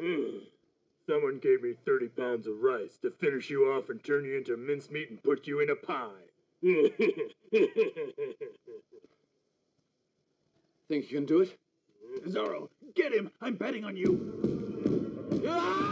Hmm. Someone gave me 30 pounds of rice to finish you off and turn you into mincemeat and put you in a pie. Think you can do it? Zorro, get him! I'm betting on you! Ah!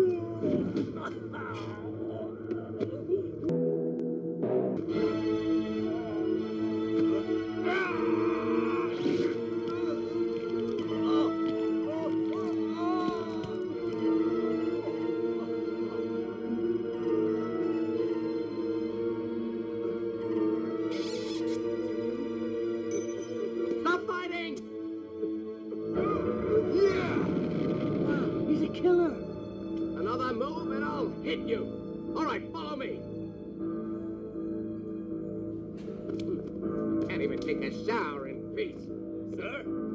killer! Another move and I'll hit you. All right, follow me. Hmm. Can't even take a shower in peace. Sir?